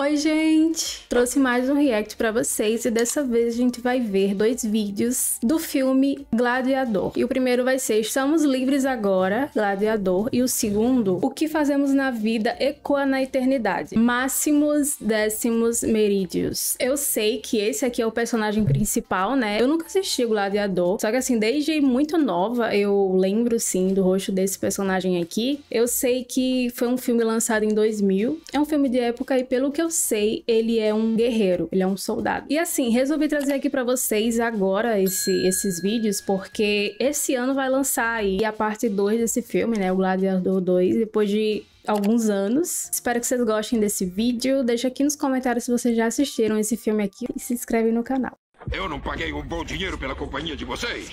Oi, gente! Trouxe mais um react pra vocês e dessa vez a gente vai ver dois vídeos do filme Gladiador. E o primeiro vai ser Estamos Livres Agora, Gladiador, e o segundo, O que Fazemos na Vida Ecoa na Eternidade, Máximos Décimos Merídios. Eu sei que esse aqui é o personagem principal, né? Eu nunca assisti Gladiador, só que assim, desde muito nova eu lembro sim do rosto desse personagem aqui. Eu sei que foi um filme lançado em 2000, é um filme de época e pelo que eu eu sei, ele é um guerreiro, ele é um soldado. E assim, resolvi trazer aqui para vocês agora esse, esses vídeos, porque esse ano vai lançar aí a parte 2 desse filme, né? O Gladiador 2, depois de alguns anos. Espero que vocês gostem desse vídeo. Deixa aqui nos comentários se vocês já assistiram esse filme aqui e se inscreve no canal. Eu não paguei um bom dinheiro pela companhia de vocês.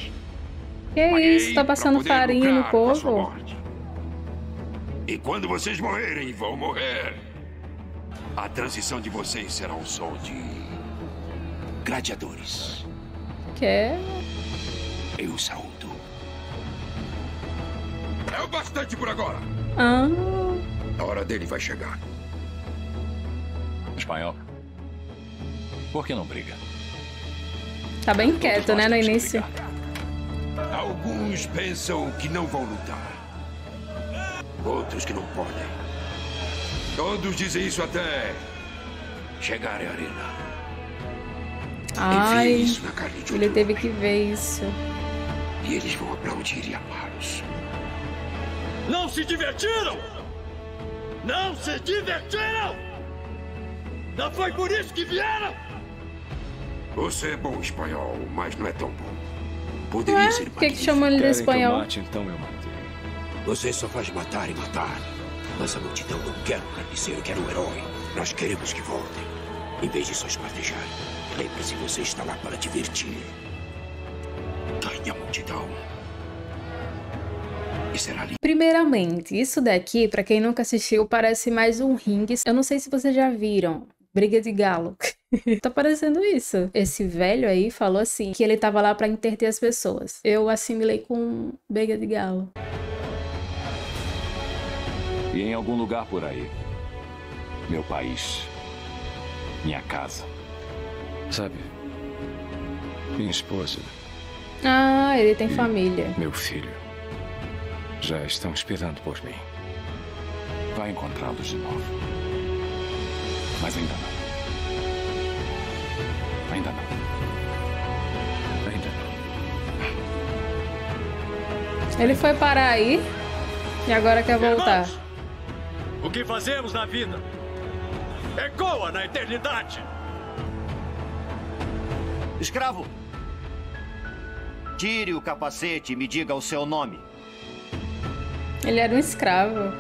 Que Paguei isso? Tá passando farinha no povo? E quando vocês morrerem, vão morrer. A transição de vocês será um som de gladiadores. Que? Eu saúdo. É o bastante por agora. Ah. A hora dele vai chegar. Espanhol. Por que não briga? Tá bem quieto, né, no início. Alguns pensam que não vão lutar. Outros que não podem. Todos dizem isso até chegar à arena. Ai, isso na carne de ele teve que ver isso. E eles vão aplaudir e amá-los. Não se divertiram! Não se divertiram! Não foi por isso que vieram? Você é bom espanhol, mas não é tão bom. Poderia Ué? ser Por que, que chamam ele de espanhol? Que eu mate, então eu matei. Você só faz matar e matar. Mas a multidão não quer um carniceiro, quer um herói. Nós queremos que voltem. Em vez de só espartejar, lembre-se, você está lá para divertir. Ganhe a multidão. Primeiramente, isso daqui, para quem nunca assistiu, parece mais um ringue. Eu não sei se vocês já viram. Briga de galo. tá parecendo isso. Esse velho aí falou assim, que ele tava lá para interter as pessoas. Eu assimilei com briga de galo. E em algum lugar por aí. Meu país. Minha casa. Sabe? Minha esposa. Ah, ele tem família. Meu filho. Já estão esperando por mim. Vai encontrá-los de novo. Mas ainda não. Ainda não. Ainda não. Ele foi parar aí e agora quer voltar. O que fazemos na vida ecoa na eternidade. Escravo! Tire o capacete e me diga o seu nome. Ele era um escravo.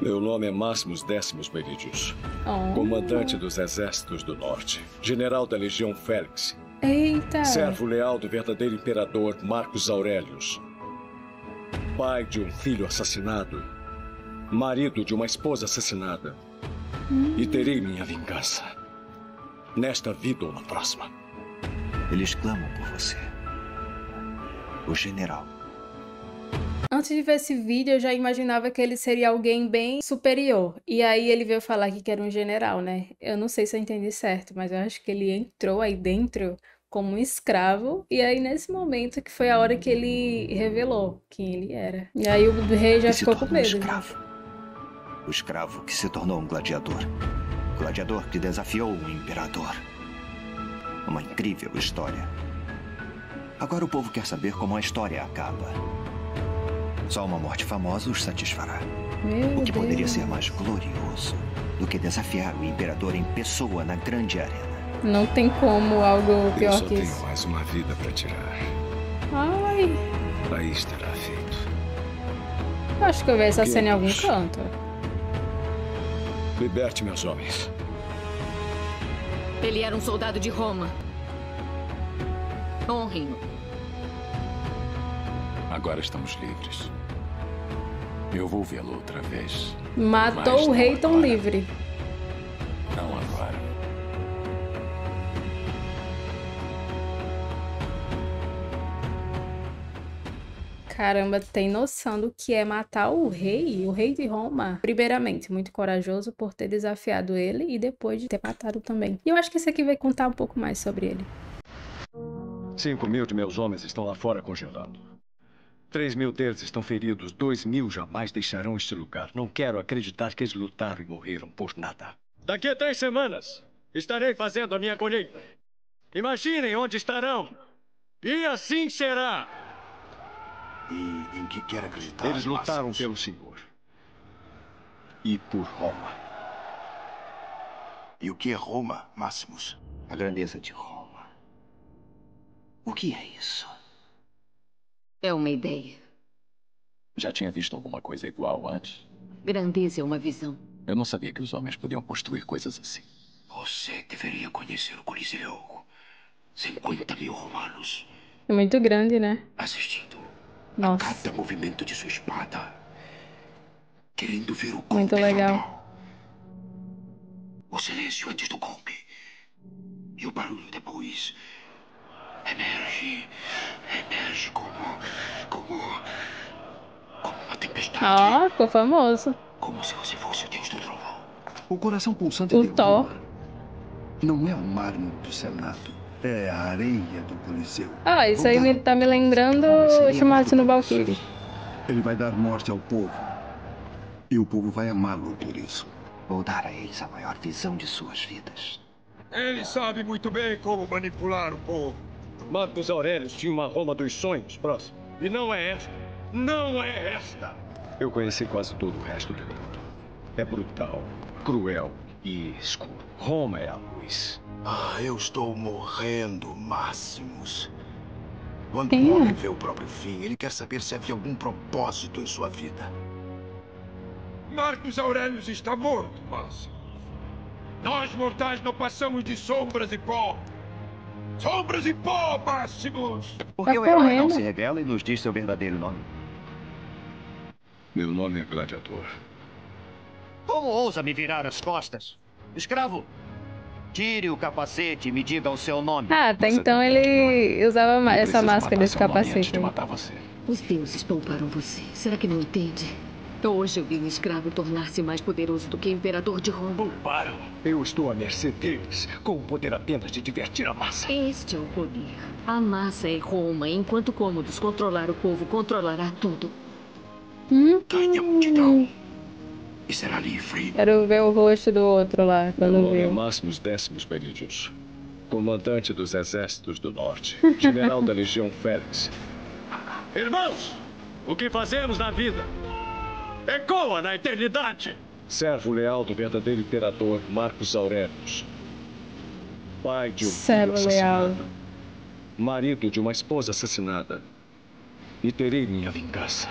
Meu nome é Máximos Décimos Meridius. Oh. Comandante dos Exércitos do Norte. General da Legião Félix. Eita! Servo leal do verdadeiro imperador Marcos Aurelius. Pai de um filho assassinado marido de uma esposa assassinada. Hum. E terei minha vingança. Nesta vida ou na próxima. Eles clamam por você. O general. Antes de ver esse vídeo, eu já imaginava que ele seria alguém bem superior. E aí ele veio falar que era um general, né? Eu não sei se eu entendi certo, mas eu acho que ele entrou aí dentro como um escravo. E aí, nesse momento, que foi a hora que ele revelou quem ele era. E aí o rei já ficou com medo. Escravo o escravo que se tornou um gladiador. Gladiador que desafiou o imperador. Uma incrível história. Agora o povo quer saber como a história acaba. Só uma morte famosa os satisfará. Meu o que Deus. poderia ser mais glorioso do que desafiar o imperador em pessoa na grande arena. Não tem como algo pior Eu só que tenho isso. mais uma vida para tirar. Ai. Aí estará feito. Acho que eu vi essa cena em algum canto. Liberte meus homens. Ele era um soldado de Roma. Honrem-no. Agora estamos livres. Eu vou vê-lo outra vez. Matou o rei tão livre. Caramba, tem noção do que é matar o rei, o rei de Roma? Primeiramente, muito corajoso por ter desafiado ele e depois de ter matado também. E eu acho que esse aqui vai contar um pouco mais sobre ele. Cinco mil de meus homens estão lá fora congelando. Três mil deles estão feridos, dois mil jamais deixarão este lugar. Não quero acreditar que eles lutaram e morreram por nada. Daqui a três semanas, estarei fazendo a minha colheita. Imaginem onde estarão. E assim será. E em que quer acreditar? Eles lutaram Máximos? pelo Senhor. E por Roma. E o que é Roma, Máximos? A grandeza de Roma. O que é isso? É uma ideia. Já tinha visto alguma coisa igual antes. Grandeza é uma visão. Eu não sabia que os homens podiam construir coisas assim. Você deveria conhecer o Coliseu. 50 mil romanos É muito grande, né? assistindo Nossa. cada movimento de sua espada. Querendo ver o golpe Muito legal. O silêncio antes do golpe. E o barulho depois. Emerge. Emerge como. como. como uma tempestade. Ó, ficou famoso. Como se você fosse o deus do trovão. O coração pulsante O de Thor. Não é o mármore do Senado, é a areia do Coliseu. Ah, isso aí me, tá me lembrando Shumatsu no Valkyrie. Ele vai dar morte ao povo. E o povo vai amá-lo por isso. Vou dar a eles a maior visão de suas vidas. Ele sabe muito bem como manipular o povo. Marcos Aurélio tinha uma Roma dos sonhos próximo. E não é esta. Não é esta. Eu conheci quase todo o resto do mundo. É brutal, cruel e escuro. Roma é a luz. Ah, eu estou morrendo, Máximos. Quando Sim. um homem vê o próprio fim, ele quer saber se havia algum propósito em sua vida. Marcos Aurélio está morto, Máximo. Nós mortais não passamos de sombras e pó. Sombras e pó, Máximos! Por Tá que o herói não correndo. se revela e nos diz seu verdadeiro nome? Meu nome é Gladiador. Como ousa me virar as costas? Escravo! Tire o capacete e me diga o seu nome. Ah, até então ele usava Não essa máscara desse capacete. de matar você. Os deuses pouparam você. Será que não entende? Hoje eu vi um escravo tornar-se mais poderoso do que o imperador de Roma. Pouparam. Eu estou à mercê deles, com o poder apenas de divertir a massa. Este é o poder. A massa é Roma. Enquanto Cômodos controlar o povo, controlará tudo. Hum, a multidão. E será livre. quero ver o rosto do outro lá, Meu quando é viu. Máximos Décimos Meridius. Comandante dos exércitos do norte. General da Legião Félix. Irmãos, o que fazemos na vida? Ecoa na eternidade. Servo leal do verdadeiro imperador Marcos Aurelius. Pai de um filho Servo leal. assassinado. Marido de uma esposa assassinada. E terei minha vingança.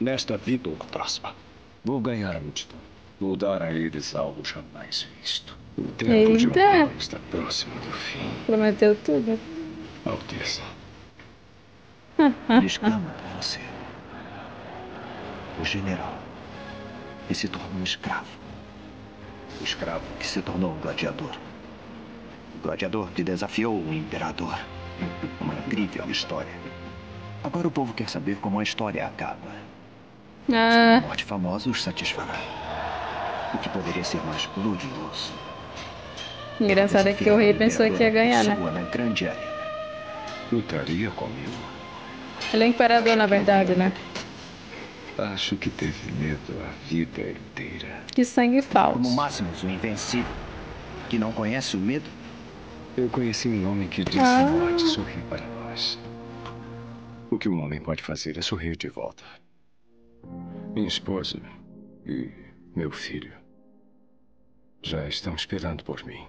Nesta vida ou na próxima. Vou ganhar a multidão. Vou dar a eles algo jamais visto. O tempo de Eita. honra está próximo do fim. Prometeu tudo. Alteza. Eles clamam por você. O general que se tornou um escravo. O escravo que se tornou um gladiador. O gladiador que desafiou o imperador. Uma incrível história. Agora o povo quer saber como a história acaba. Ah, A morte famosa os satisfará. O que poderia ser mais glorioso? engraçado é que o rei pensou que ia ganhar, né? Na grande arena. Lutaria comigo? Ele é imperador, na verdade, né? Acho que teve medo a vida inteira. Que sangue falso. Como Máximos, o invencível. Que não conhece o medo? Eu conheci um homem que disse Ah. morte sorrir para nós. O que um homem pode fazer é sorrir de volta. Minha esposa e meu filho já estão esperando por mim.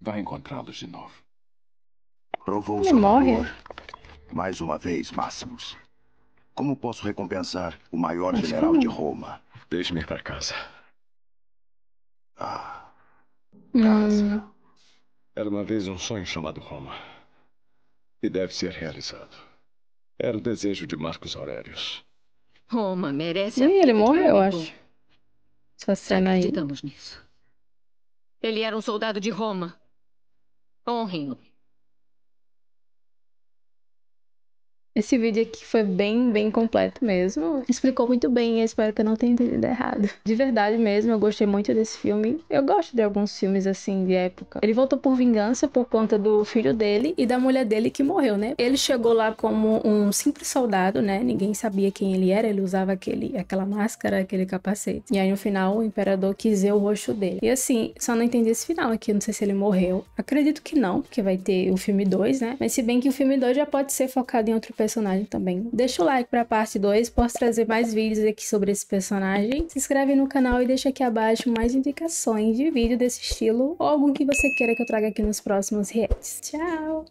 Vai encontrá-los de novo. Provou Ele seu morre. valor. Mais uma vez, Máximos. Como posso recompensar o maior general de Roma? Deixe-me ir para casa. Ah, Hum, Era uma vez um sonho chamado Roma. E deve ser realizado. Era o desejo de Marcos Aurelius. Roma merece a ele morreu, eu acho. Essa cena aí. Acreditamos nisso. Ele era um soldado de Roma. Honrem-no. Esse vídeo aqui foi bem, bem completo mesmo. Explicou muito bem e espero que eu não tenha entendido errado. De verdade mesmo, eu gostei muito desse filme. Eu gosto de alguns filmes assim de época. Ele voltou por vingança por conta do filho dele e da mulher dele que morreu, né? Ele chegou lá como um simples soldado, né? Ninguém sabia quem ele era, ele usava aquele, aquela máscara, aquele capacete. E aí no final o imperador quis ver o rosto dele. E assim, só não entendi esse final aqui, não sei se ele morreu. Acredito que não, porque vai ter o filme 2, né? Mas se bem que o filme 2 já pode ser focado em outro personagem personagem também. Deixa o like pra parte 2, posso trazer mais vídeos aqui sobre esse personagem. Se inscreve no canal e deixa aqui abaixo mais indicações de vídeo desse estilo ou algum que você queira que eu traga aqui nos próximos reacts. Tchau!